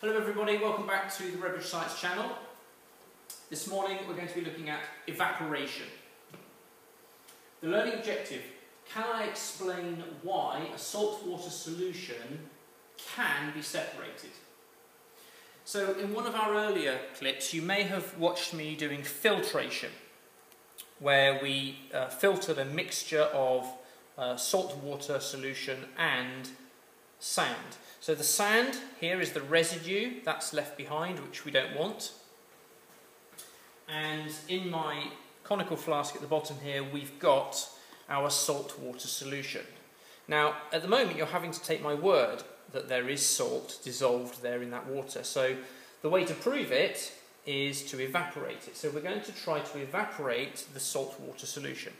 Hello everybody, welcome back to the Redbridge Science channel. This morning we're going to be looking at evaporation. The learning objective, can I explain why a saltwater solution can be separated? So in one of our earlier clips you may have watched me doing filtration where we uh, filtered a mixture of uh, salt water solution and sand. So the sand here is the residue that's left behind, which we don't want. And in my conical flask at the bottom here, we've got our salt water solution. Now, at the moment, you're having to take my word that there is salt dissolved there in that water. So the way to prove it is to evaporate it. So we're going to try to evaporate the salt water solution.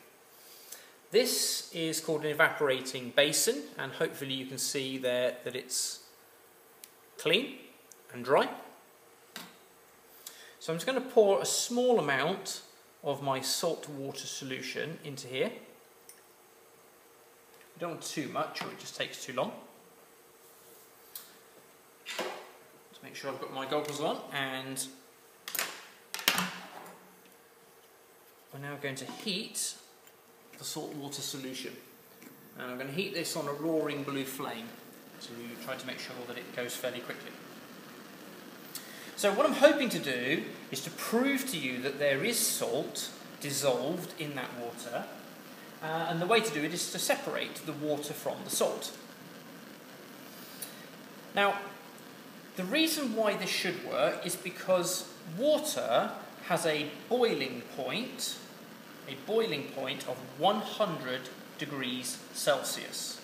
This is called an evaporating basin and hopefully you can see there that it's clean and dry. So I'm just going to pour a small amount of my salt water solution into here. Don't want too much or it just takes too long. To make sure I've got my goggles on and we're now going to heat the salt water solution. And I'm going to heat this on a roaring blue flame to try to make sure that it goes fairly quickly. So what I'm hoping to do is to prove to you that there is salt dissolved in that water uh, and the way to do it is to separate the water from the salt. Now, the reason why this should work is because water has a boiling point a boiling point of 100 degrees Celsius.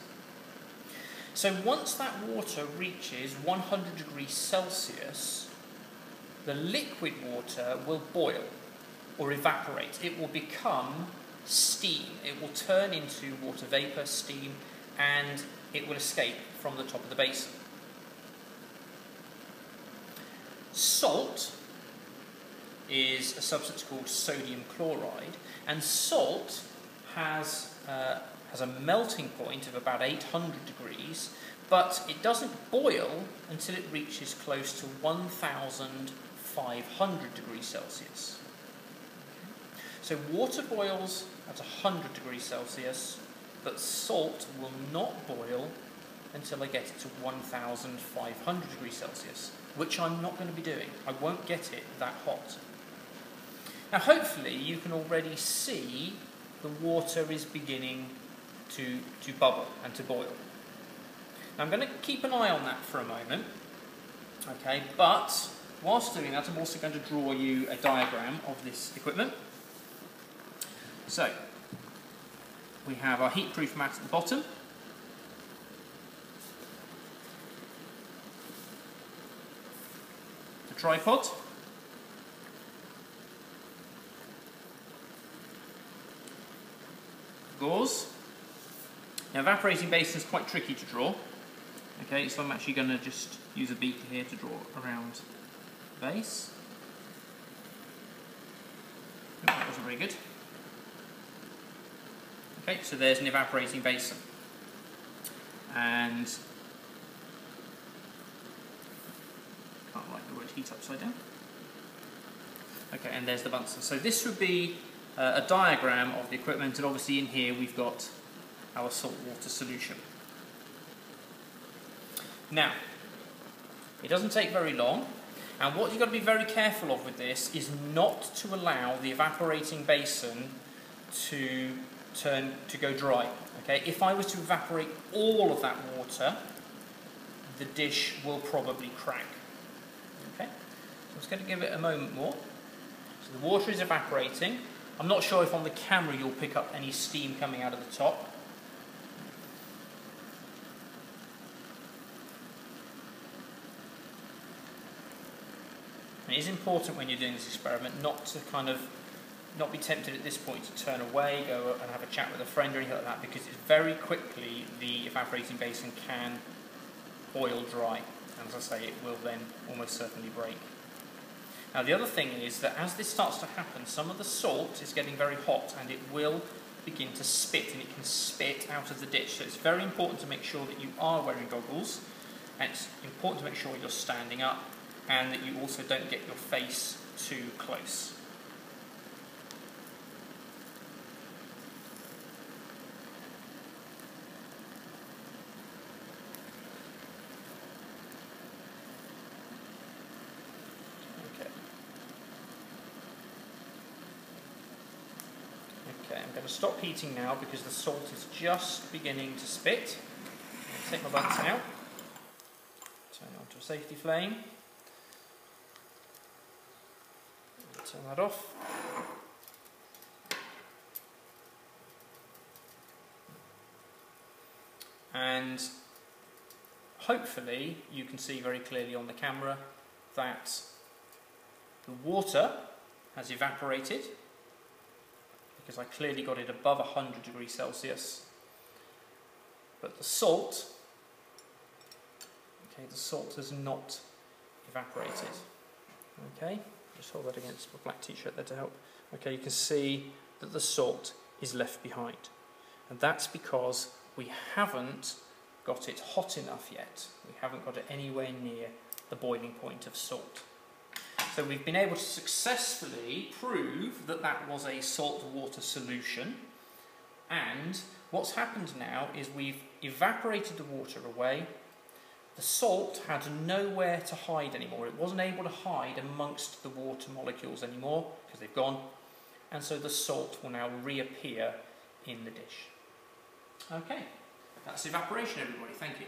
So once that water reaches 100 degrees Celsius, the liquid water will boil or evaporate. It will become steam. It will turn into water vapour, steam, and it will escape from the top of the basin. Salt is a substance called sodium chloride, and salt has, uh, has a melting point of about 800 degrees, but it doesn't boil until it reaches close to 1500 degrees Celsius. So water boils at 100 degrees Celsius, but salt will not boil until I get it to 1500 degrees Celsius, which I'm not going to be doing. I won't get it that hot. Now hopefully you can already see the water is beginning to, to bubble and to boil. Now I'm going to keep an eye on that for a moment, okay, but whilst doing that I'm also going to draw you a diagram of this equipment. So, we have our heat-proof mat at the bottom, the tripod, gauze. Now evaporating basin is quite tricky to draw. Okay, so I'm actually going to just use a beaker here to draw around the base. Oh, that wasn't very good. Okay, so there's an evaporating basin. And can't write the word heat upside down. Okay, and there's the Bunsen. So this would be uh, a diagram of the equipment and obviously in here we've got our saltwater solution. Now, it doesn't take very long and what you've got to be very careful of with this is not to allow the evaporating basin to turn to go dry. Okay, if I was to evaporate all of that water, the dish will probably crack. Okay, so I'm just going to give it a moment more. So the water is evaporating. I'm not sure if on the camera you'll pick up any steam coming out of the top. it is important when you're doing this experiment not to kind of not be tempted at this point to turn away, go and have a chat with a friend or anything like that because it's very quickly the evaporating basin can boil dry. And as I say, it will then almost certainly break. Now the other thing is that as this starts to happen, some of the salt is getting very hot and it will begin to spit and it can spit out of the dish. So it's very important to make sure that you are wearing goggles And it's important to make sure you're standing up and that you also don't get your face too close. Okay. Okay, I'm going to stop heating now because the salt is just beginning to spit. Take my buns out. Turn it onto a safety flame. Turn that off. And hopefully you can see very clearly on the camera that the water has evaporated because I clearly got it above 100 degrees Celsius. But the salt, okay, the salt has not evaporated. Okay, just hold that against my black t-shirt there to help. Okay, you can see that the salt is left behind. And that's because we haven't got it hot enough yet. We haven't got it anywhere near the boiling point of salt. So we've been able to successfully prove that that was a salt water solution. And what's happened now is we've evaporated the water away. The salt had nowhere to hide anymore. It wasn't able to hide amongst the water molecules anymore because they've gone. And so the salt will now reappear in the dish. Okay, that's evaporation everybody, thank you.